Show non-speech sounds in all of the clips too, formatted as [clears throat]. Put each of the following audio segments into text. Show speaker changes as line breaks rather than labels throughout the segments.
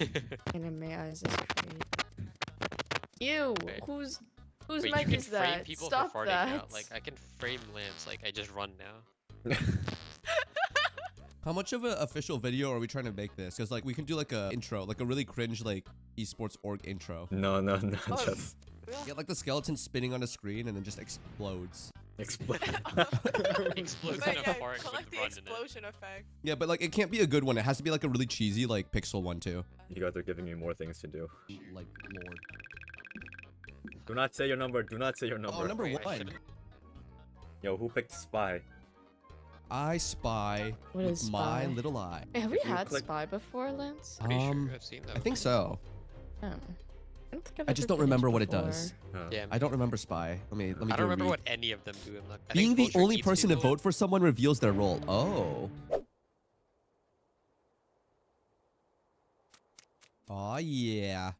[laughs] Anime eyes is crazy. Ew,
Wait.
whose whose
Wait,
mic
you can
is
frame
that?
people
Stop
for
that.
now. Like I can frame Lance. Like I just run now. [laughs]
How much of an official video are we trying to make this? Because like we can do like a intro, like a really cringe like esports org intro.
No, no, no,
Oh.
just
Get like the skeleton spinning on a screen and then just explodes.
Explain.
Explodes
But
in a
yeah,
fart
collect the
run in it.
explosion effect.
Yeah, but like it can't be a good one. It has to be like a really cheesy like pixel one too.
you guys are giving me more things to do.
Like lord.
Do not say your number. Do not say your number.
Oh, number
Wait,
one.
Yo, who picked spy?
I spy
What
with
is
my little eye.
Hey, have we had
click-
spy before, Lance?
Pretty
Um,
sure I've seen that.
I think so.
Oh. I don't think I've
I just don't remember
finished
what it does.
Huh.
Yeah.
I don't remember spy. Let me let me.
I
do
don't
a
remember
read.
what any of them do. I'm not. I
Being the
Vulture
only person to vote for someone reveals their role. Oh. Oh yeah.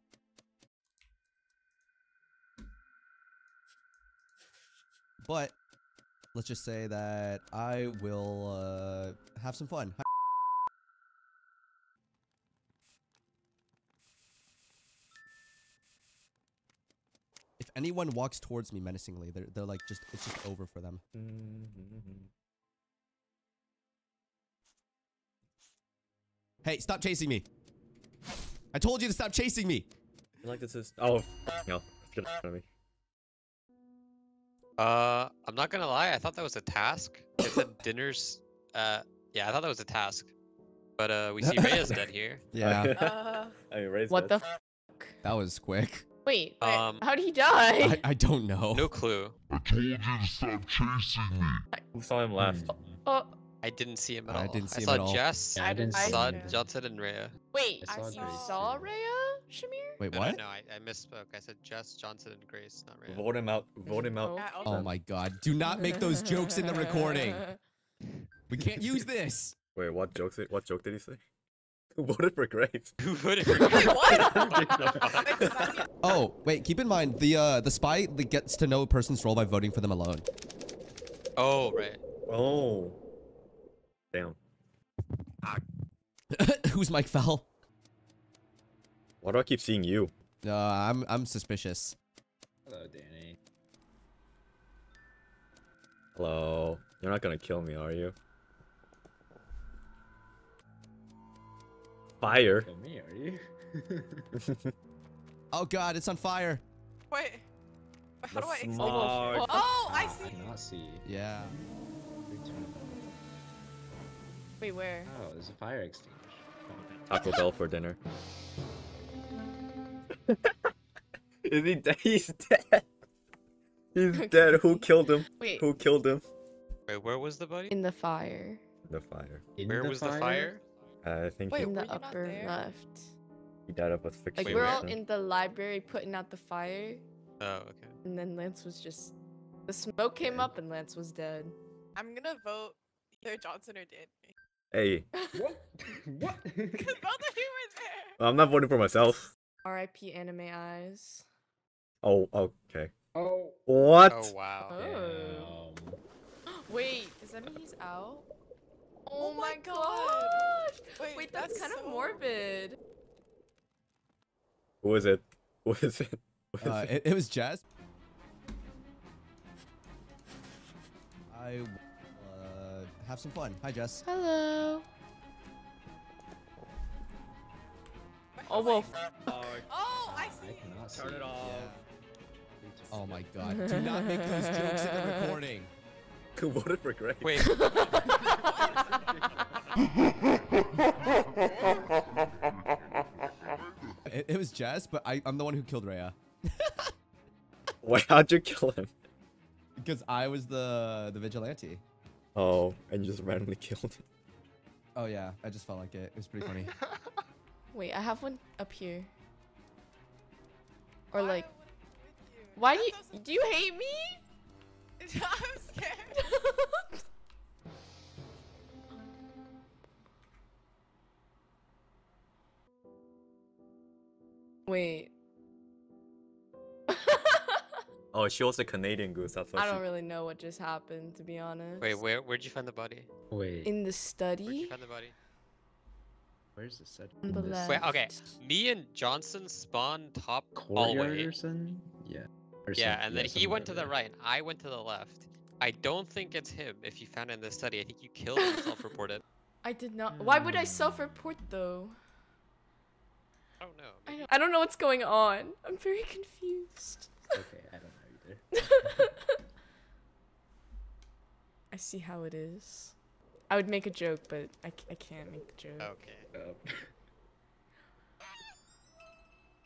But let's just say that I will uh, have some fun. Anyone walks towards me menacingly, they're they're like just it's just over for them. Hey, stop chasing me. I told you to stop chasing me.
I like this is. Oh, no. Get out of me.
Uh, I'm not gonna lie. I thought that was a task. It said [coughs] dinners. Uh, yeah, I thought that was a task. But uh, we see [laughs] Rea's dead here.
Yeah,
Uh, [laughs]
I erased
What the
that.
f?
that was quick.
Wait, wait,
Um,
how did he die?
I, I don't know.
No clue.
I told you to stop chasing me.
Who saw him last?
Oh,
I didn't see him at all.
I didn't see
I
him
saw
at all.
Jess,
Yeah, I didn't
I
see
saw
him.
Johnson, and Rea.
wait,
I saw
you
Grace,
saw
yeah.
Rea, Shahmeer?
Wait,
No,
what?
No, no, I, I misspoke. I said Jess, Johnson, and Grace, not Rea.
Vote him out. Vote him out.
Oh.
yeah, also-
my god. Do not make those jokes in the recording. [laughs] We can't use this.
Wait, what jokes? What joke did he say? [laughs] [laughs] Who voted for Grace?
Who voted for [laughs]
Wait,
Grace?
what?
Oh, wait, keep in mind the uh the spy that gets to know a person's role by voting for them alone.
oh, right.
Oh. Damn.
Whose mic fell?
Why do I keep seeing you?
Uh, I'm I'm suspicious.
Hello, Danny.
Hello. You're not gonna kill me, are you? Fire.
Kill me, are you? [laughs]
Oh god, it's on fire.
Wait. How do I exit?
Smart.
Oh, I
I
see.
cannot see.
Yeah.
Wait, where?
Oh, there's a fire extinguisher.
Taco Bell for dinner. [laughs] Is he dead? He's dead. He's dead. Who killed him?
Wait,
Who killed him?
Wait, where was the buddy?
in the fire.
The fire.
In
Where was the fire?
I think
Wait,
he,
in
were
the
you not
upper
there?
left.
he died of asphyxiation.
Like
Wait,
we're all in the library putting out the fire,
Oh, okay.
and then Lance was just. The smoke came up and Lance was dead.
I'm gonna vote either Johnson or Danny.
Hey, [laughs]
What? what? [laughs]
Because both of you were there.
I'm not voting for myself.
R.I.P. Anime eyes.
Oh, okay.
oh.
What?
Oh, wow.
Oh. [gasps] Wait, does that mean he's out? Oh,
Oh my
my
God.
gosh!
Wait,
Wait, that's,
that's
kind of
so-
morbid.
Who is it? Who is it? [laughs] Who is
Uh,
it?
it, it was Jazz. I uh, have some fun. Hi, Jess.
Hello. Oh well.
wait. Oh, I
I
see.
cannot see.
It off.
Return.
Oh my god. Do not make those jokes in the [laughs] recording.
Who voted for Grace?
Wait,
It, it was Jess, but I, I'm the one who killed Rea. [laughs]
Wait, how'd you kill him?
Because I was the the vigilante.
Oh, and you just randomly killed him.
Oh yeah, I just felt like it. It was pretty funny. [laughs]
Wait, I have one up here. Or
Why
like,
would I be with you?
why do you do you hate me?
S- [laughs] I'm scared.
Wait.
Oh, she was a Canadian goose. That's why
I
she.
don't really know what just happened, to be honest.
wait, where, where'd you find the body?
Wait.
In the study.
Where'd
study?
you find the body?
Where's the set?
On the left.
Wait, okay. Me and Johnson spawn top
Courtyard
hallway.
or something? Yeah. Or
Yeah, and then he went to the right, and I went to the left. I don't think it's him. If you found it in the study, I think you killed and [laughs] self-reported.
I did not. Why would I
Hmm.
self-report though?
I don't know.
I don't, I don't know what's going on. I'm very confused.
Okay, I don't know either. [laughs]
I see how it is. I would make a joke, but I, c- I can't make the joke.
Okay.
Uh,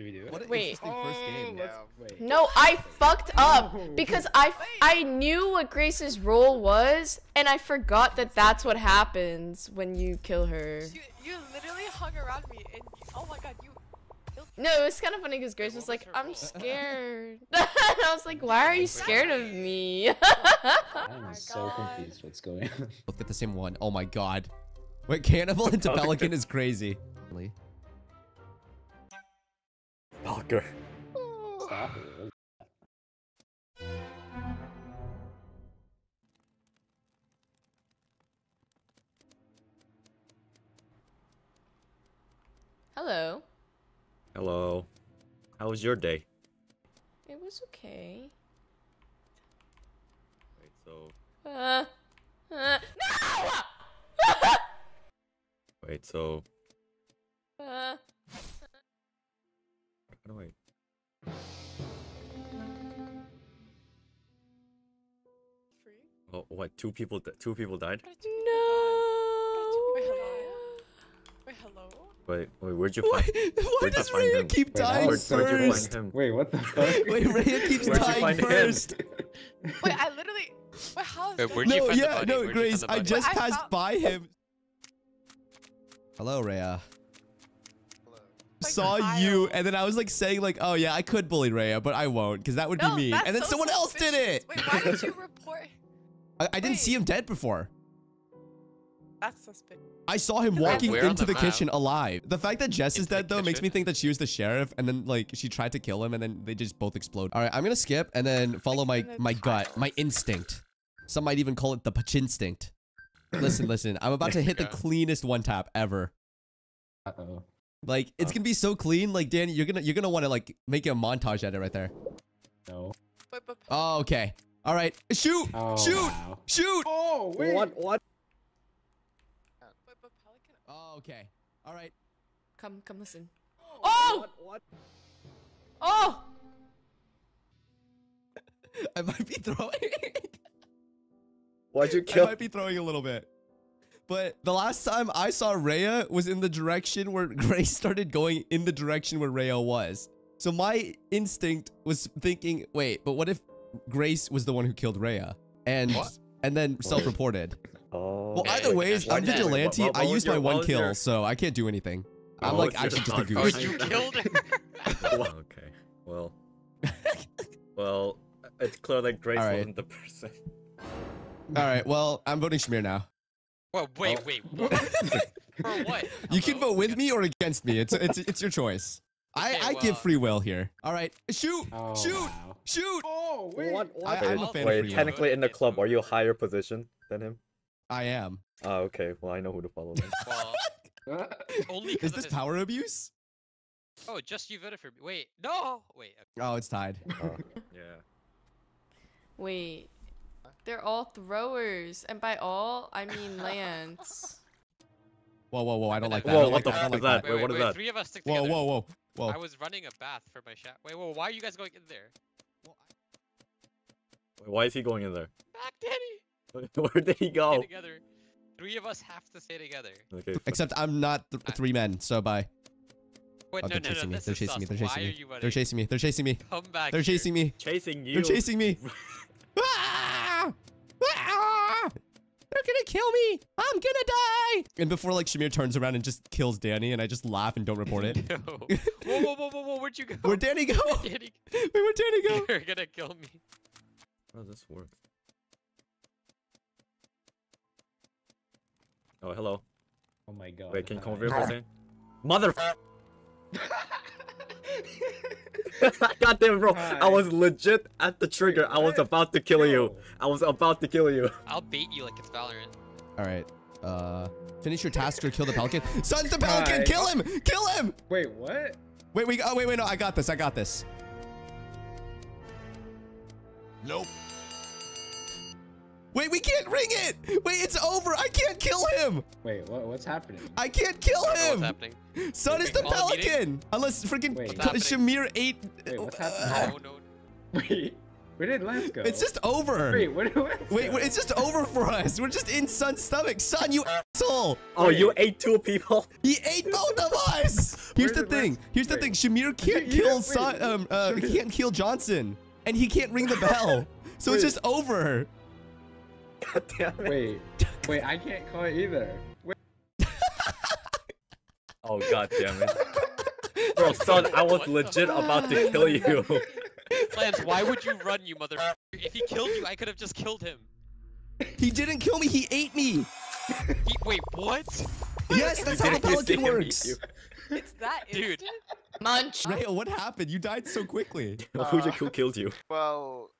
Did we do it?
What an
Wait.
interesting first game.
Oh,
wait.
No, I fucked up [laughs] because I I knew what Grace's role was, and I forgot that that's what happens when you kill her.
You, you literally hung around me and you, oh my god, you killed.
No, it was kind of funny because Grace was
was
like, "I'm scared," and [laughs] [laughs] I was like, "Why are you scared of me?"
Oh
I'm
so confused what's going on.
Both get the same one. Oh my god. Wait, cannibal into pelican is crazy. Really?
Stalker.
Stop it.
Hello.
Hello. How was your day?
It was okay.
Wait, so
Uh, uh, no!
wait, so
uh,
how do I?
Free?
Oh, what? Two people. Two people died.
What did you
no.
Wait, hello? Wait, hello?
Wait, wait. Where'd you
Why,
find?
why
Where'd
does
find
Rea
him?
keep
Wait, that
dying
was-
Where'd you find
first?
him?
Wait, what the [laughs] fuck?
Wait, Rea keeps
Where'd
dying
find him?
first.
Wait, I literally. Wait, how is
Wait,
that-
where'd you
No,
find the
yeah,
body?
no,
Where'd
Grace, I just
Wait, I
passed
found-
by him. Hello, Rea.
Like
Saw you, and then I was like saying like, oh yeah, I could bully Rea, but I won't, because that would
No,
be mean.
that's
And then
so
someone else did it.
Wait, why did you [laughs] report?
I, I didn't see him dead before.
That's suspicious.
I saw him
Where
walking
on
into
the
the kitchen alive. The fact that Jess is
Into the
dead though makes me think that she was the sheriff, and then like she tried to kill him, and then they just both explode. All right, I'm gonna skip and then [laughs] follow my my gut, my instinct. Some might even call it the pachinstinct. Listen, listen. I'm about to hit the [laughs] cleanest one tap ever.
Uh oh.
Like it's
Oh.
gonna be so clean. Like Danny, you're gonna you're gonna want to like make a montage at it right there.
No.
Oh, okay. All right. Shoot!
Oh,
Shoot!
wow.
Shoot!
Oh, wait.
What? What?
Wait, but Pelican.
Oh, okay. All right.
Come, come, listen. [gasps] Oh!
What? What?
Oh! [laughs]
I might be throwing.
Why'd you kill?
I might be throwing a little bit. But the last time I saw Rea was in the direction where [laughs] Grace started going in the direction where Rea was. So my instinct was thinking, wait, but what if Grace was the one who killed Rea? And
What?
and then self-reported.
Oh.
Well, either
okay,
ways, I'm vigilante.
what- what
I used
your-
my
what
one kill,
your-
so I can't do anything. I'm like
was
actually just a
thought?
Oh, you killed her. [laughs]
okay. Well. well, it's clear that Grace
Alright.
wasn't the person.
All right, well, I'm voting Shmir now.
Whoa, wait,
Oh.
wait. What? [laughs] For what?
You can vote with me or against me. It's it's it's your choice. I
Okay,
I give
well-
free will here. All right, shoot,
Oh,
shoot,
wow.
shoot.
Oh,
What?
I,
What?
I'm a
Well,
fan of
Wait,
free will.
technically in the club, are you a higher position than him?
I am.
Oh, okay. Well, I know who to follow then. [laughs]
Well, [laughs] only 'cause
Is this
his-
power abuse?
Oh, just you voted for me. Wait, no. Wait.
Oh, it's tied.
Oh, yeah.
Wait. They're all throwers. And by all, I mean [laughs] Lance.
Whoa, whoa, whoa! I don't like that.
Whoa,
I
what
like
the
that. I don't
fuck is
like
that?
that.
Wait,
Wait, what is
wait,
that?
Three of us stick
Whoa,
together.
whoa, whoa, whoa!
I was running a bath for my chat. Wait, whoa, why are you guys going in there?
Wait, why is he going in there?
Back, Danny. [laughs]
Where did he
Stay
go?
together. Three of us have to stay together.
Okay.
Except I'm not th-
I-
three men, so bye.
Wait,
Oh,
no,
they're
no, no.
chasing me. They're chasing me. They're
Why
chasing
are
me.
you?
They're chasing me. They're chasing me.
Come back.
They're
here.
chasing me.
chasing you.
They're chasing me. [laughs] Ah! They're gonna kill me. I'm gonna die. And before like Shahmeer turns around and just kills Danny, and I just laugh and don't report it. [laughs]
No. [laughs] Whoa, whoa, whoa, whoa, whoa! Where'd you go?
Where'd Danny go?
Danny, [laughs]
Wait, where'd Danny go?
you're gonna kill me.
How does this work? Oh, hello.
Oh my god.
Wait, can you come over here for a second? Mother. [laughs] God damn it, bro. I was legit at the trigger. I was about to kill you. I was about to kill you.
I'll bait you like it's Valorant.
All right. Uh, Finish your task or kill the pelican. [laughs] Sun's the pelican.
Hi.
Kill him. Kill him.
Wait, what?
Wait, wait. Oh, wait, wait. No, I got this. I got this.
Nope.
Wait, we can't ring it. Wait, it's over. I can't kill him.
Wait, what? What's happening?
I can't kill
I don't know what's
him.
happening.
Sun is the
Call the meeting?
pelican. Unless freaking
Wait.
K-
What's happening?
Shahmeer ate.
Wait, what's
No,
happening?
no. [laughs]
Wait, where did Lance go?
It's just over.
Wait, where did Lance
Wait,
go?
wait, it's just over for us. We're just in Sun's stomach. Sun, you asshole.
Oh, you ate two people. [laughs]
He ate both of us. Here's the thing.
Lance-
Here's the
wait.
thing. Shahmeer can't
You- you-
kill
wait,
Sun. Um, uh, he can't kill Johnson, and he can't ring the bell. [laughs] So it's just over.
God damn it.
Wait, wait, I can't call it either. Wait, [laughs]
Oh god damn it. [laughs] Bro, son, I was legit [laughs] about to kill you.
Lance, why would you run, you mother? If he killed you, I could have just killed him.
He didn't kill me. He ate me.
He, wait, what?
Yes, that's how the
Didn't you see
pelican works.
It's that
Dude.
instant?
Munch.
Rayo, what happened? You died so quickly.
Who you- who killed you?
Well,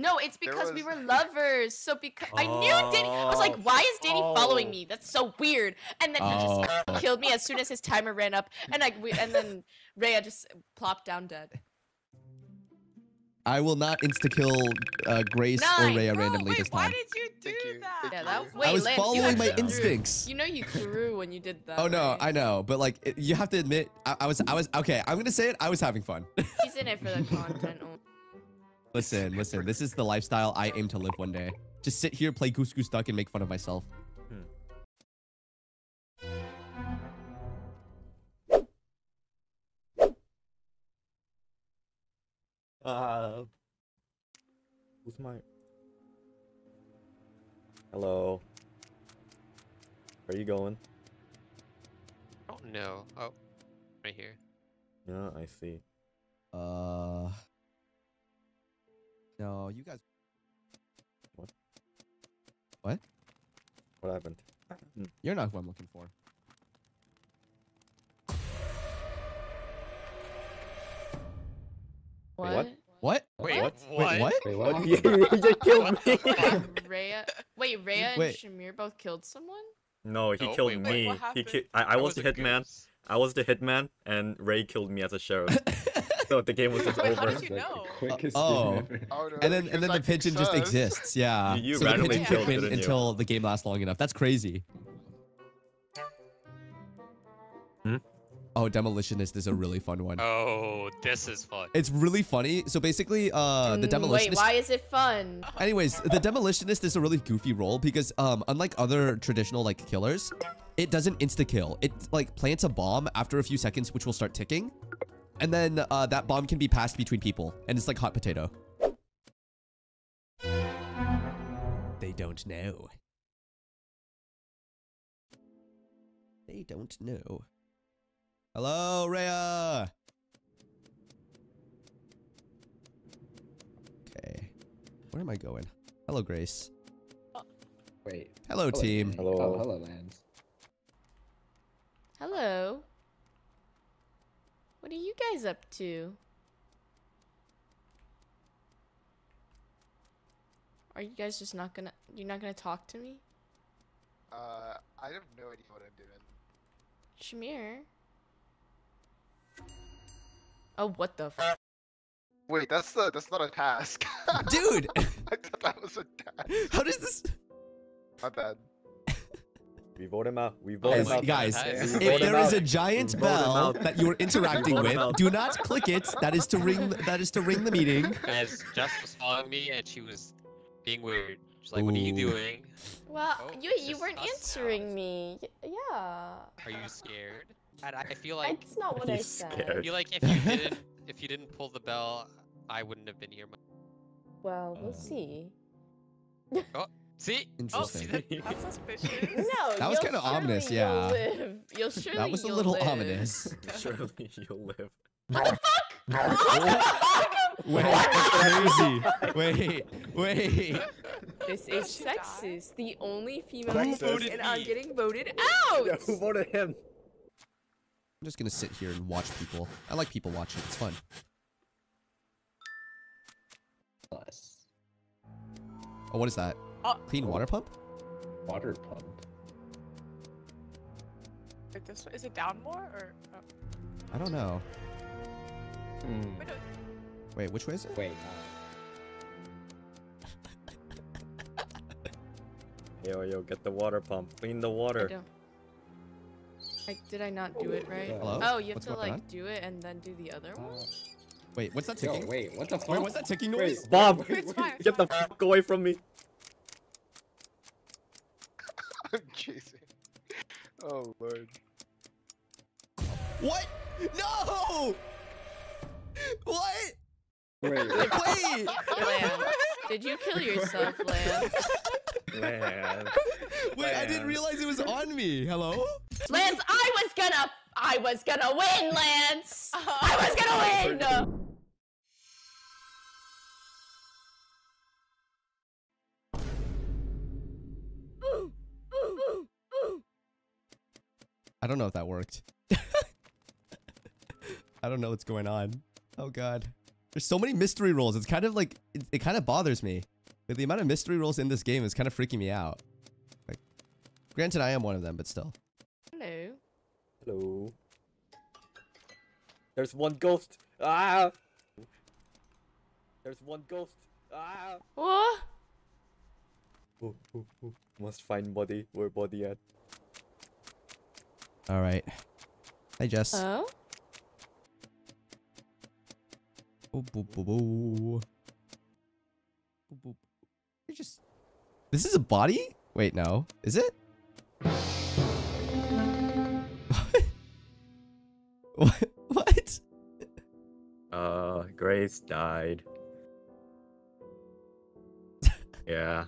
No, it's
There
because we were [laughs] lovers. So because I knew Danny, I was like,
Oh.
why is Danny following
Oh.
me? That's so weird. And then he just
Oh. [laughs]
killed me as soon as his timer ran up, and like, we, and then Rea just plopped down dead.
I will not insta kill uh, Grace or
Nine.
Rea
no,
randomly
wait,
this
why
time.
did you do
you.
that?
Yeah, that.
I
Wait,
I was
Lance,
following my
actually threw.
instincts.
You know you threw when you did that.
Oh no,
right?
I know, but like it- you have to admit, I, I was, I was okay. I'm gonna say it. I was having fun.
He's in it for the content. [laughs] only.
listen, listen. This is the lifestyle I aim to live one day. Just sit here, play Goose Goose Duck, and make fun of myself.
Uh, who's my? Hello. Where are you going?
I don't know. Oh, right here.
Yeah, I see.
Uh. No, you guys.
What What? What happened? Mm.
You're not who I'm looking for.
What?
what?
What?
Wait,
What?
what?
Wait, what?
wait, what?
you, [laughs] you just killed [laughs] me.
Rea. Wait, Rea and
Wait.
Shahmeer both killed someone?
no, he
No,
killed
wait,
me.
wait,
he
happened?
ki- I, I was the
a
hitman.
goose.
I was the hitman, and Ray killed me as a sheriff. [laughs] so the game was just
Wait, how
over.
did you
Like the
know?
quickest
oh.
Oh, no,
And then, and then
I
the
think
pigeon just exists. Yeah.
You- you
so the
randomly
pigeon
killed,
can win
you?
until the game lasts long enough. That's crazy.
Hmm?
Oh, demolitionist is a really fun one.
Oh, this is fun.
It's really funny. So basically, uh, the
Mm,
demolitionist.
Wait, why is it fun? [laughs]
Anyways, the demolitionist is a really goofy role because um unlike other traditional like killers, it doesn't insta kill. It like plants a bomb after a few seconds which will start ticking. And then uh, that bomb can be passed between people and it's like hot potato. They don't know. They don't know. Hello, Rea. Okay. Where am I going? Hello, Grace.
Wait.
Hello, team.
Hello.
Oh, hello, Lance.
Hello. What are you guys up to? Are you guys just not gonna? You're not gonna talk to me,
Uh, I have no idea what I'm doing.
Shahmeer? Oh, what the? F-
Wait, that's the that's not a task. [laughs]
Dude,
I thought that was a task.
how does this?
My bad.
We vote him out. We vote
Guys,
him out.
guys,
Guys,
if there is
out.
a giant bell that you are interacting with, do not click it. That is to ring. That is to ring the meeting. [laughs]
As Jess was following me and she was being weird. She's like, "What are you doing?
well,
Oh,
you you weren't
us now.
answering me. Yeah.
Are you scared?" And I I feel like
it's not what I
He's
said.
I
scared.
feel like if you didn't [laughs] if you didn't pull the bell, I wouldn't have been here.
Well, we'll
Uh,
see.
See? Oh, see
Interesting.
that?
That's [laughs] suspicious.
No,
That was kinda ominous, yeah.
You'll live. You'll surely
That was a
you'll
little
live.
ominous. [laughs]
Surely you'll live. What the fuck?
Wait, that's crazy. Wait, wait.
This is sexist. The only female
Sexist.
voted and are
me?
getting voted [laughs] out.
Yeah, who voted him?
I'm just gonna sit here and watch people. I like people watching. It's fun.
Plus.
Oh, what is that?
Uh,
Clean water pump?
Water pump.
Like this one? Is it down more or? Oh.
I don't know.
Hmm.
Wait, no,
Wait, which way is it?
Wait, uh,
Yo, yo, get the water pump. Clean the
I
water.
don't. Like, did I not do it right?
Hello?
Oh, you have
What's
to like
on?
do it and then do the other one.
uh,
Wait, what's that
yo,
ticking?
wait, what the fuck?
Wait, what's that ticking
Wait,
noise?
Bob,
It's fine, it's [laughs]
get the fuck away from me.
Jason. Oh lord.
What? No! What?
Wait,
Wait! [laughs]
Lamb, did you kill yourself, Lamb?
Man.
Wait, I didn't realize it was on me. Hello?
Lance, I was gonna, I was gonna win, Lance. [laughs] I was gonna win.
I don't know if that worked. [laughs] I don't know what's going on. Oh god. There's so many mystery rolls. It's kind of like it, it kind of bothers me. Like, the amount of mystery rolls in this game is kind of freaking me out. Like granted I am one of them, but still.
Hello.
Hello. There's one ghost. Ah. There's one ghost. Ah.
What?
Ooh, ooh, ooh. Must find body. Where body at?
All right. Hi Jess.
Oh.
Boo, boo, boo, boo. Boo, boo. You just This is a body? Wait, no. Is it? [laughs] what? What?
Uh, Grace died. [laughs] yeah.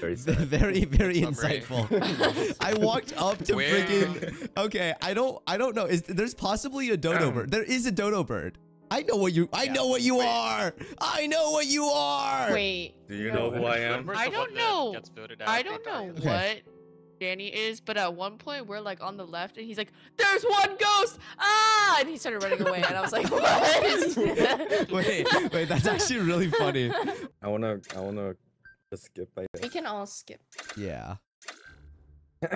[laughs] Very sad.
very very
What's up, Ray?
insightful [laughs] i walked up to
Where-
freaking okay i don't i don't know is there's possibly a dodo bird there is a dodo bird i know what you i
Yeah,
know what you
wait.
are i know what you are
Wait.
Do you
No.
know who I am?
I don't know.
Gets voted out,
I don't know
Okay.
what Danny is, but at one point we're like on the left, and he's like, "There's one ghost!" Ah, and he started running away, and I was like, [laughs] "What?"
wait wait that's actually really funny
I wanna, I wanna just skip by
We can all skip.
yeah [clears throat]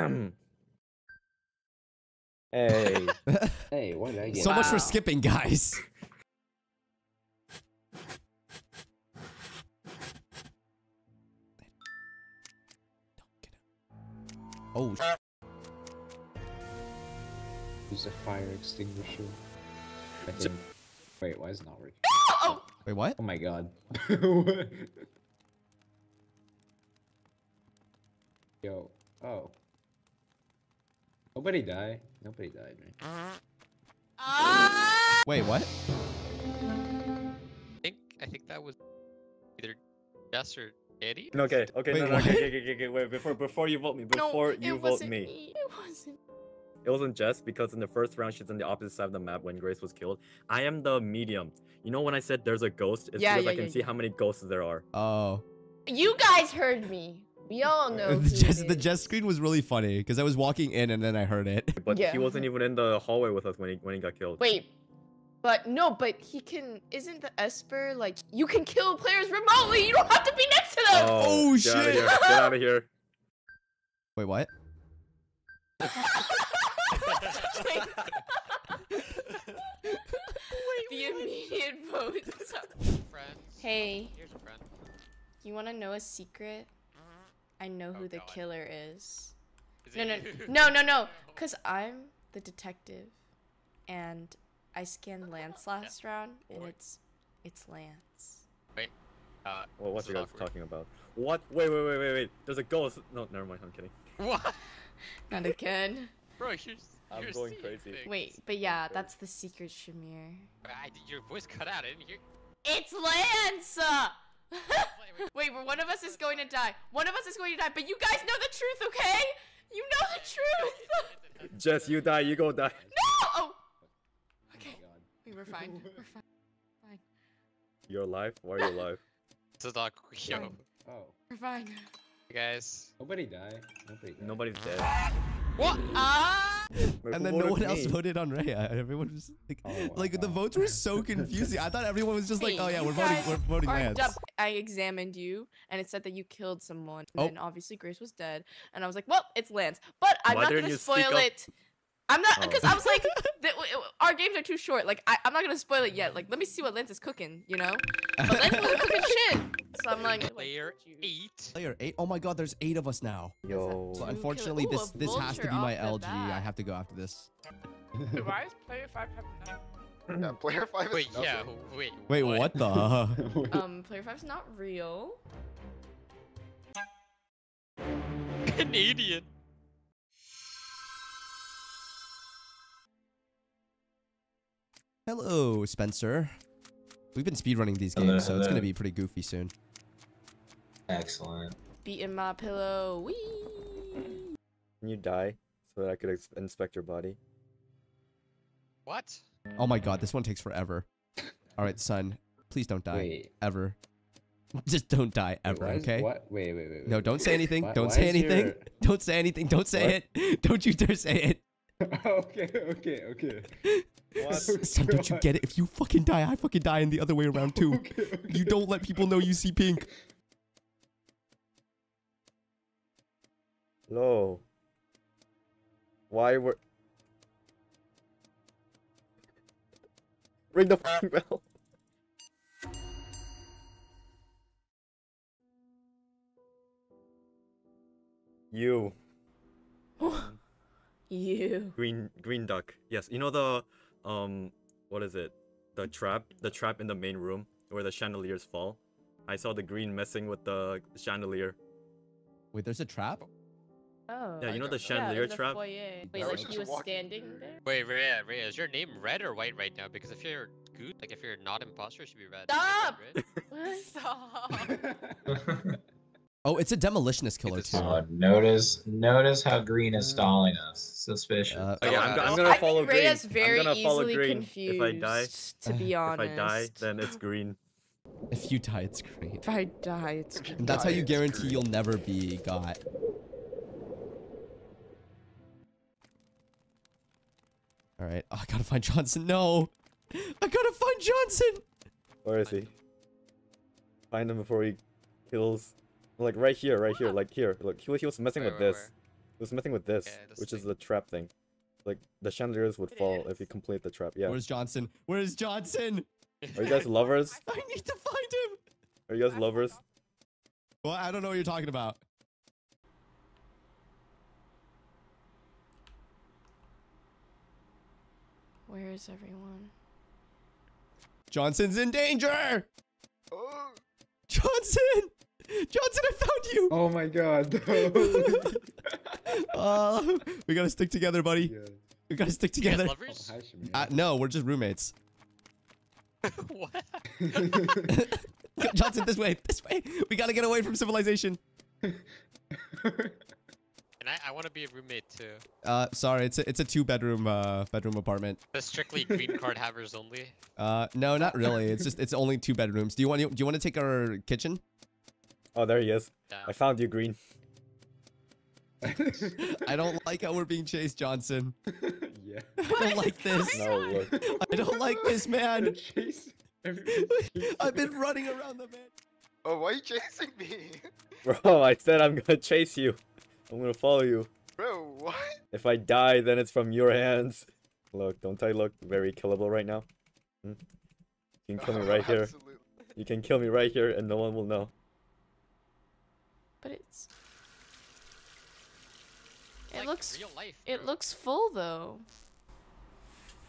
hey. [laughs]
hey, what did I get?
so much for skipping guys [laughs] oh sh-
Use a fire extinguisher. I think. Wait, why is it not working? [laughs]
Oh,
wait what
Oh my god. Nobody died. Nobody died, right?
ah!
wait what
I think I think that was either Jess or Danny.
Okay, okay,
Wait,
no, no,
what?
okay, okay, okay, okay, wait, before, before you vote me, before
no,
you
it
vote
wasn't
me.
It wasn't.
It wasn't Jess because in the first round she's on the opposite side of the map when Grace was killed. I am the medium. You know when I said there's a ghost, it's
Yeah,
because
yeah,
I can
yeah,
see
yeah.
how many ghosts there are.
oh
You guys heard me. We all know. [laughs]
the
who
Jess, the. Jess screen was really funny because I was walking in and then I heard it. [laughs]
But
Yeah.
he wasn't even in the hallway with us when he when he got killed.
Wait, but no, but he can. Isn't the Esper like you can kill players remotely? You don't have to be next to them.
Oh, oh
get Out of
shit.
here. Get out of here.
Wait, what?
the immediate votes.
Friends.
Hey,
Here's a friend.
you want to know a secret? I know who
Oh,
the
God.
killer is.
Is
No,
it
no,
you? [laughs]
no, no, no. [laughs] Cause I'm the detective, and I scanned [laughs] Lance last round, and
Boy.
it's it's Lance. Wait.
Uh,
Well, what's
this
you guys
awkward.
talking about? What? Wait, wait, wait, wait, wait. There's a ghost. No, never mind. I'm kidding.
What?
Not again.
Bro, you're, s-
I'm
you're
going crazy.
things.
Wait, but yeah, that's the secret, Shahmeer.
I, your voice cut out. I didn't hear.
It's Lance! [laughs] Wait, well, one of us is going to die. One of us is going to die, but you guys know the truth, okay? You know the truth! [laughs]
Jess, you die. You go die.
no! Oh!
Oh
Okay,
my god.
wait, we're fine. We're fine. Fine.
You're alive. Why are you alive?
This is awkward. Yo,
Oh.
We're fine.
guys.
Nobody died. Nobody died.
Nobody's dead.
What?
Ah!
Wait,
and then no
voted
one else voted on Rea. Everyone was like,
Oh,
like the votes were so confusing. I thought everyone was just like, oh yeah, we're voting, we're voting Lance.
dumb. I examined you, and it said that you killed someone. And
Oh.
then obviously Grace was dead, and I was like, "Well, it's Lance." But I'm
Why
not gonna
you speak
spoil
up?
it. I'm not
Oh.
because I was like, [laughs] the, w- w- our games are too short. Like, I, I'm not gonna spoil it yet. Like, let me see what Lance is cooking. You know, but Lance wasn't cooking shit. So I'm like,
Player eight.
Player eight. Oh my god, there's eight of us now.
Yo.
So unfortunately,
kill-
this this has to be my
off the
LG. I have to go after this.
Why is player five having nine? [laughs]
Yeah, player five is
Wait,
nothing.
yeah, wait.
Wait, what the? [laughs]
Um, player five's not real.
Canadian.
Hello, Spencer. We've been speedrunning these
Hello,
games, so it's gonna be pretty goofy soon.
Excellent.
Beating my pillow. Wee.
Can you die so that I could inspect your body?
What?
Oh my god, this one takes forever. [laughs] All right, son, please don't die
Wait.
ever. [laughs] Just don't die ever,
why is-
okay?
What? Wait, wait, wait.
No, don't say anything.
Why-
don't
why
say anything.
your-
Don't say anything. Don't say it. [laughs] Don't you dare say it. [laughs]
okay, okay, okay.
Son, don't you get it? If you fucking die, I fucking die in the other way around too. [laughs]
Okay, okay.
You don't let people know you see pink.
Hello. Why were? Ring the fucking [laughs] bell. You [gasps]
You.
green green duck. Yes, you know the um what is it? The trap, the trap in the main room where the chandeliers fall. I saw the green messing with the chandelier.
Wait, there's a trap?
Oh.
Yeah, you know the
Yeah,
Yeah,
chandelier
in the
trap.
foyer. Wait, like he was standing
through.
there?
Wait, Rea, Rea, is your name red or white right now? Because if you're good, like if you're not imposter, it should be red.
Stop! [laughs]
Stop. [laughs] [laughs]
Oh, it's a demolitionist killer too.
oh, notice, notice how green is stalling us. Suspicious.
Uh,
Okay, I'm, I'm
Uh,
gonna
I
follow
think
green.
Rea's very
I'm gonna follow
easily
green.
confused.
If I die,
to [sighs] be honest, if.
I die, then it's green.
If you die, it's Green.
If I die, it's.
Green.
And that's how you guarantee
green.
you'll never be got. All right. Oh, I gotta find Johnson. No, I gotta find Johnson.
Where is he? Find him before he kills. Like right here, right here, like here. Look, he, was- he was messing
Where,
with
where,
this.
where?
He was messing with this,
Okay, this
which is the trap thing. Like the chandeliers would
It
fall if you complete the trap. Yeah.
Where's Johnson? Where's Johnson?
Are you guys [laughs] lovers?
I need to find him.
Are you guys
I
lovers?
Well, I don't know what you're talking about.
Where is everyone?
Johnson's in danger.
Oh, [gasps]
Johnson. Johnson, I found you.
oh my god. [laughs] [laughs]
Uh, we gotta stick together, buddy.
Yeah.
We gotta stick together.
lovers?
Hi,
Uh, no, we're just roommates. [laughs]
what?
Johnson, this way, this way. We gotta get away from civilization.
And I, I want to be a roommate too.
Uh, sorry, it's a, it's a two bedroom uh bedroom apartment.
The strictly green card havers only.
Uh, no, not really. It's just it's only two bedrooms. Do you want do you want to take our kitchen?
Oh, there he is.
Damn.
I found you, Green. [laughs]
I don't like how we're being chased, Johnson.
yeah. [laughs]
I don't like this.
No, look.
I don't like this, man.
Chase. everybody's [laughs] chasing
I've been running around the man.
oh, why are you chasing me?
Bro, I said I'm gonna chase you. I'm gonna follow you.
Bro, what?
If I die, then it's from your hands. Look, don't I look very killable right now? Hmm? You can kill me right here.
Absolutely.
You can kill me right here, and no one will know.
But it's. It
Like
looks.
real life.
It looks full though.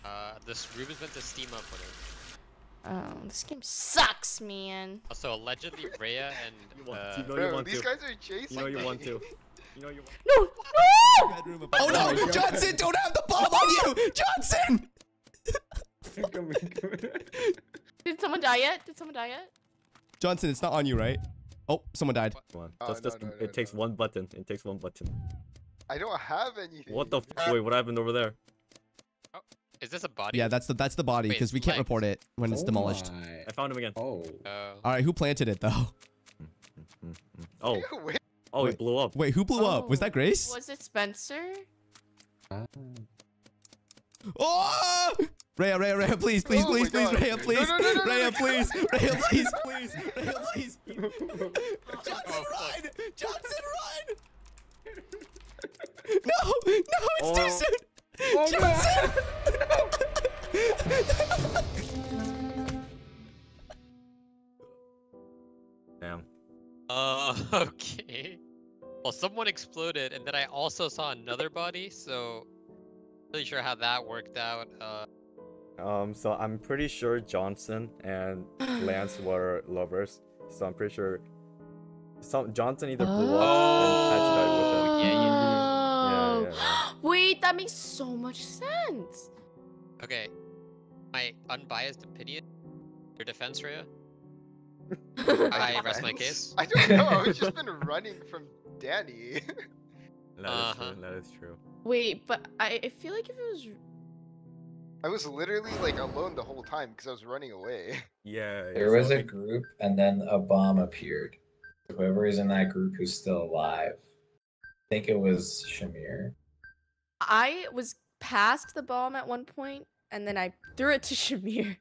Uh, this room is meant to steam up with it.
Oh, this game sucks, man.
Also, allegedly, [laughs] Rea and
You want-
uh,
you know you want
these
to.
guys are chasing
You know you
me.
want to. [laughs] You know you want.
No, no!
Oh
apartment.
My
no, Johnson! Don't have the bomb on you, Johnson!
I'm coming, coming.
Did someone die yet? Did someone die yet?
Johnson, it's not on you, right? Oh, someone died.
Come on.
Oh,
Just,
no,
just,
no, no,
it takes
no.
one button. It takes one button.
I don't have anything.
What the f- Wait, what happened over there?
is this a body?
Yeah, that's the that's the body because we can't
legs.
report it when it's
Oh
demolished.
my.
I found him again.
Oh.
Oh.
All right, who planted it though? [laughs]
Oh, [laughs] oh,
Wait.
it blew up.
Wait, who blew up? Was
Oh,
that Grace?
Was it Spencer?
Ah.
Oh! [laughs] Rea, Rea, Rea, please, please,
Oh
please, please,
God. Rea,
please.
no, no, no, no, Rea,
please. Rea, [laughs] please, please. Rea, please. Johnson, run! Johnson, run! No, no, it's
Oh.
too soon.
Oh.
Johnson! [laughs]
Damn.
Uh, [laughs] okay. Well, someone exploded, and then I also saw another body, so really sure how that worked out. Uh,
Um, so I'm pretty sure Johnson and Lance [gasps] were lovers. So I'm pretty sure some Johnson either blew up and Patch died with him.
Oh, yeah,
Yeah,
Oh.
yeah, yeah. [gasps]
Wait, that makes so much sense.
okay, my unbiased opinion, your defense, Rea. [laughs] I rest my case.
I don't know. I've [laughs] just been running from Danny.
That is
Uh-huh.
true. That is true.
Wait, but I, I feel like if it was
I was literally like alone the whole time because I was running away.
Yeah. [laughs] yeah,
There was
so
a group, and then a bomb appeared. Whoever is in that group who's still alive. I think it was Shahmeer.
I was past the bomb at one point, and then I threw it to [laughs] Shahmeer.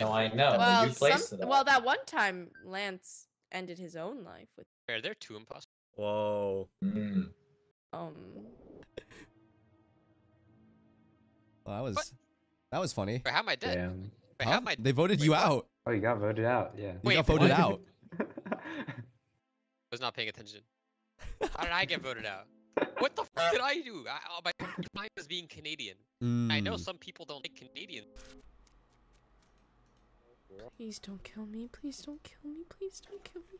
No, I know.
well,
you placed
some,
it.
well, that one time Lance ended his own life with
Are there two imposters?
Whoa.
Mm.
um.
Well, that was that was funny.
Wait, how am I dead?
Damn.
Wait,
Huh?
how am I?
They voted
wait,
you
what?
out.
Oh, you got voted out. Yeah.
You
Wait,
got voted
what?
out. [laughs]
was not paying attention. How did I get voted out? What the f did I do? I, oh, my mind was being Canadian. I know
Mm.
some people don't like Canadians.
Please don't kill me. Please don't kill me. Please don't kill me.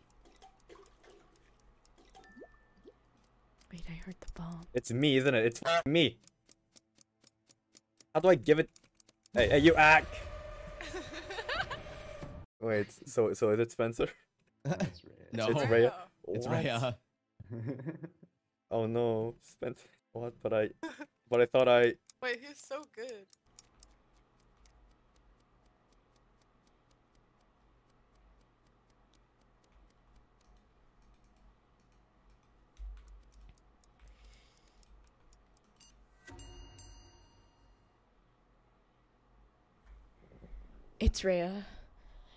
Wait, I heard the bomb.
It's me, isn't it? It's me. How do I give it? Hey, hey, you act. [laughs] Wait. So, so is it Spencer?
That's.
No,
It's Rea.
it's
What?
Rea. [laughs]
Oh no, Spencer. What? But I, but I thought I.
Wait, he's so good.
It's Rea.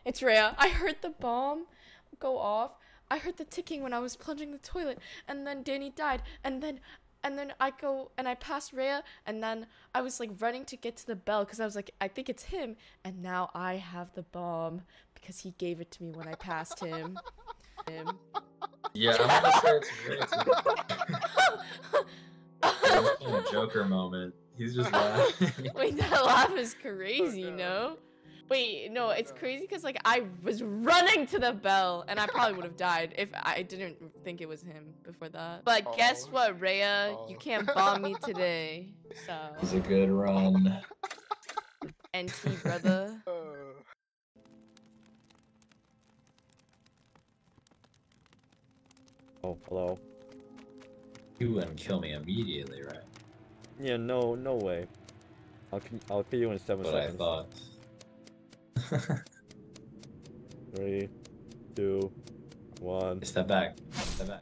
It's Rea. I heard the bomb go off. I heard the ticking when I was plunging the toilet, and then Danny died, and then and then I go and I pass Rea, and then I was like running to get to the bell because I was like, I think it's him, and now I have the bomb because he gave it to me when I passed him. him.
Yeah, I'm gonna say it's. A Joker moment. He's just laughing. [laughs]
Wait, that laugh is crazy, oh, no? Wait, no, it's crazy because like I was running to the bell and I probably would have [laughs] died if I didn't think it was him before that. But guess
Oh.
what, Rea? You
Oh.
can't bomb me [laughs] today. So,
It's a good run. [laughs]
NT brother.
Uh,
Oh, hello.
You wouldn't kill me immediately, right?
Yeah, no, no way. I'll, I'll kill you in seven
But I
seconds.
thought. [laughs]
Three, two, one.
Step back. Step back.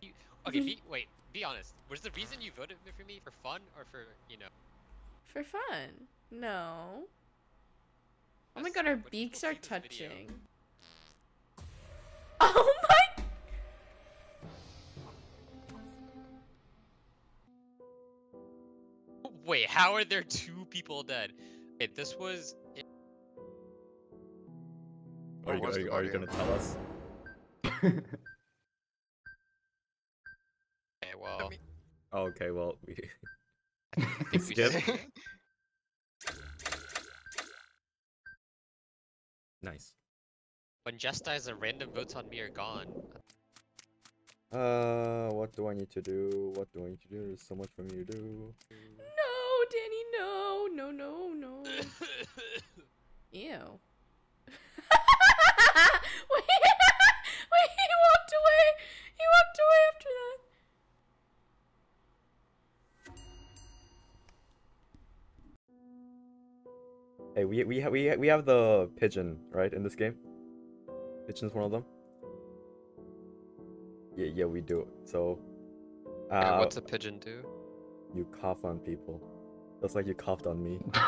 You, okay, be, wait. Be honest. Was the reason you voted for me for fun or for you know?
For fun. No. Oh my god, our beaks are
see this video-
touching. [laughs] Oh my
Wait, how are there two people dead? Wait, this was.
Are you, are, you, are you gonna tell us?
Okay, [laughs] well,
Oh, okay, well, we.
We [laughs]
Skip. nice.
when Jess dies, the random votes on me are gone.
Uh, what do I need to do? What do I need to do? There's so much for me to do.
No, Danny, no, no, no, no. [laughs] Ew. [laughs] wait, [laughs] wait, he walked away. He walked away after that.
Hey, we we ha- we ha- we have the pigeon right in this game. Pigeon's one of them. Yeah, yeah, we do. So,
Yeah,
uh,
what's a pigeon do?
You cough on people. Just like you coughed on me. [laughs]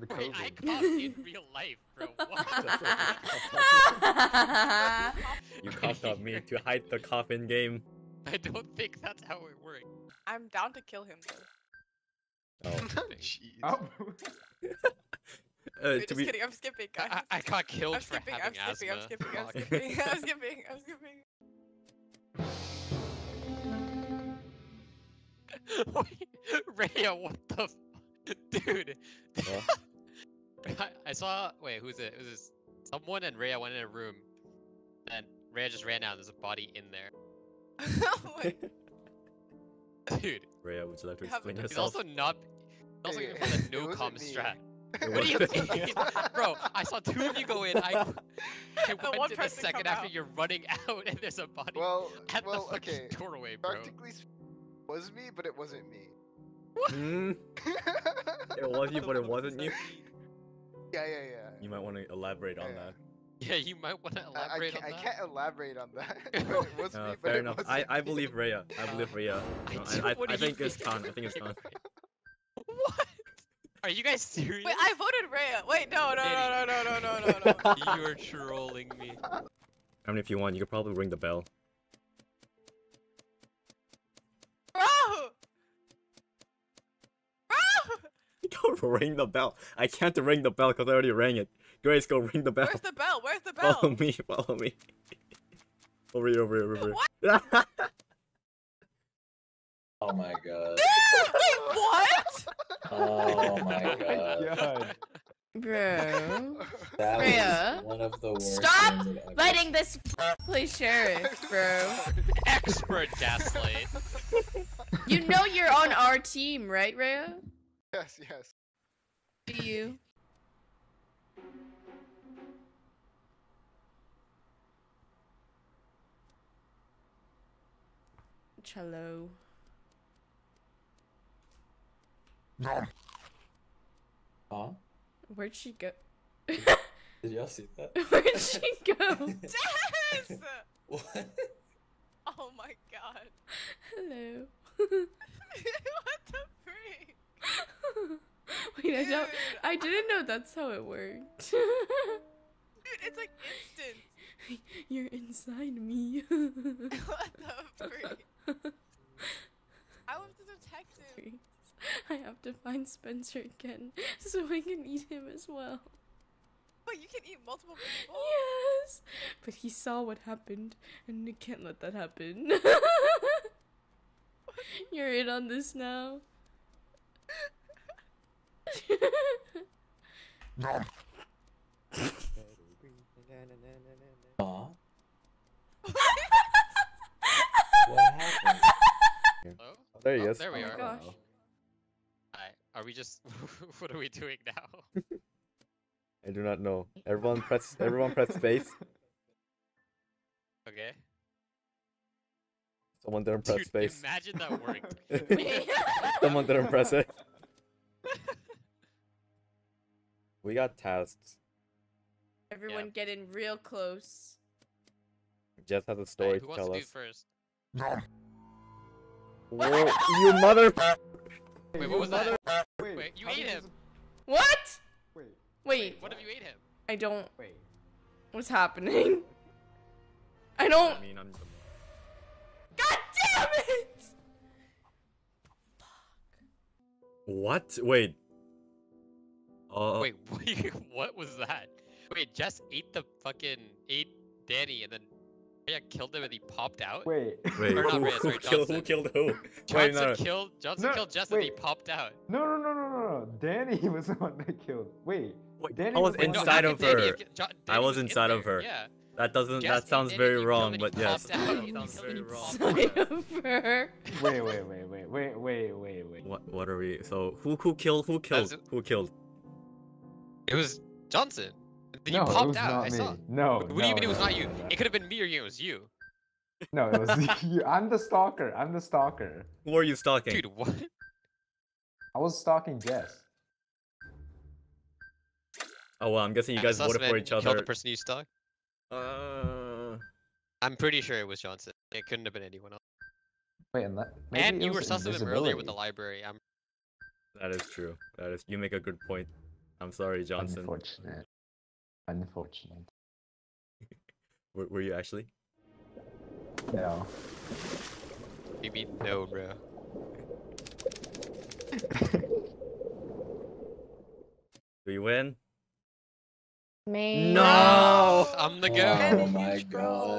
The
Wait, I coughed in [laughs] real life, bro. [laughs] What?
You coughed on me to hide the cough in game.
I don't think that's how it works.
I'm down to kill him though.
Oh.
Jeez.
Oh.
Uh,
Wait,
to
just
be
kidding. I'm skipping, guys.
I, I got killed
I'm
for
skipping. I'm
having
skipping. I'm
asthma.
skipping. I'm skipping. I'm skipping. I'm skipping.
Wait, Rea, what the f- [laughs] dude? [laughs] I, I saw. Wait, who's it? It was this, someone and Rea went in a room, and Rea just ran out. and There's a body in there, [laughs] dude.
Rea, would you like to explain
a-
He's
yourself?
also not. He's also
Hey,
going for the no
wasn't
com strat. What do you mean, bro? I saw two of you go in. I, I
The one
went in a second after
out.
you're running out, and there's a body
Well,
at
well,
the fucking
okay.
doorway, bro.
Practically was me, but it wasn't me.
Hmm? [laughs] It was you, but it wasn't you.
Yeah, yeah, yeah.
You might want to elaborate on
Yeah.
that.
Yeah, you might want to
I, I,
elaborate
can't, I can't elaborate on that. [laughs] [laughs] it was
Uh,
me, but
fair
it
enough.
wasn't
I, I believe Rea. I believe Rea.
I
No,
do-
I, I, I think it's? Khan. I think it's Khan.
What? Are you guys serious?
Wait, I voted Rea. Wait, no, no, no, no, no, no, no, no, no.
you are trolling me.
I mean, if you want, you could probably ring the bell. [laughs] ring the bell. I can't ring the bell because I already rang it. Grace, go ring the bell.
Where's the bell? Where's the bell?
Follow me. Follow me. [laughs] over here. Over here. Over here. [laughs]
Oh my god.
Wait, what?
Oh my god.
God.
Bro.
That
Rea,
was one of the worst
stop
games I've ever
Lighting this play sheriff, bro.
Expert gaslight.
You know you're on our team, right, Rea?
Yes, yes.
Do you? Cello.
Huh?
Where'd she go?
Did y'all see that? [laughs]
Where'd she go? [laughs]
Yes!
What?
Oh my god.
Hello. [laughs] [laughs] Wait, I don't. I didn't know that's how it worked.
Dude, it's like [laughs] instant.
You're inside me. [laughs]
what the freak? I was the detective.
I have to find Spencer again so I can eat him as well.
But you can eat multiple people.
Yes, but he saw what happened, and I can't let that happen. You're in on this now.
Huh? What happened?
Hello?
There he
Oh,
is.
There we
Oh
are.
gosh.
Alright, are we just? [laughs] what are we doing now? [laughs]
I do not know. Everyone [laughs] press. Everyone press space.
Okay.
Someone didn't press
Dude,
space.
imagine that worked.
Someone didn't press it. We got tasks.
Everyone getting real close.
Jess has a
Alright,
story
who
to
wants
tell
to do
us.
first? [laughs]
Whoa, you mother!
Wait, what was that?
Wait,
Wait, you ate him.
this-
What?
Wait,
Wait,
What if you ate him?
I don't.
wait.
What's happening? I don't.
I mean, I'm.
God damn it! Fuck.
What? Wait. Uh,
Wait, [laughs] wait, what was that? Wait, Jess ate the fucking ate Danny and then Rea killed him and he popped out.
Wait.
wait.
Or not
Who,
Rea,
who
sorry, [laughs]
killed? Who
Johnson.
killed who?
Johnson
no. no.
killed Johnson
No,
killed Jess and he popped out.
No, no, no, no, no, no. Danny [laughs] was the one that killed. Wait.
Wait,
Danny
I was
was the
No,
inside of
could Danny
her.
have
I
Danny
was
in
inside of her.
Yeah.
That doesn't.
Jess
that sounds very wrong, but yes.
popped.
Sounds
Sounds very wrong.
Inside of her.
Wait, wait, wait, wait, wait, wait, wait, wait.
What? What are we? So who? Who killed? Who killed? Who killed?
It was Johnson. Then
no,
you
it
popped
was
out.
not
I
me.
saw.
No.
What do you mean it was
no,
not you?
no.
It could have been me or you. It was you.
No, it was [laughs] you. I'm the stalker. I'm the stalker.
Who are you stalking?
Dude, what?
I was stalking Jess.
Oh well, I'm guessing you guys voted for each
killed
other.
the person you stalked.
Uh,
I'm pretty sure it was Johnson. It couldn't have been anyone else.
Wait, and that. maybe
And you were
was
sus of him earlier with the library. I'm
That is true. That is. You make a good point. I'm sorry, Johnson.
Unfortunate. Unfortunate. [laughs]
Were, were you actually?
No.
you mean no, bro. [laughs]
Do you win?
Me.
No.
I'm the
Oh my god.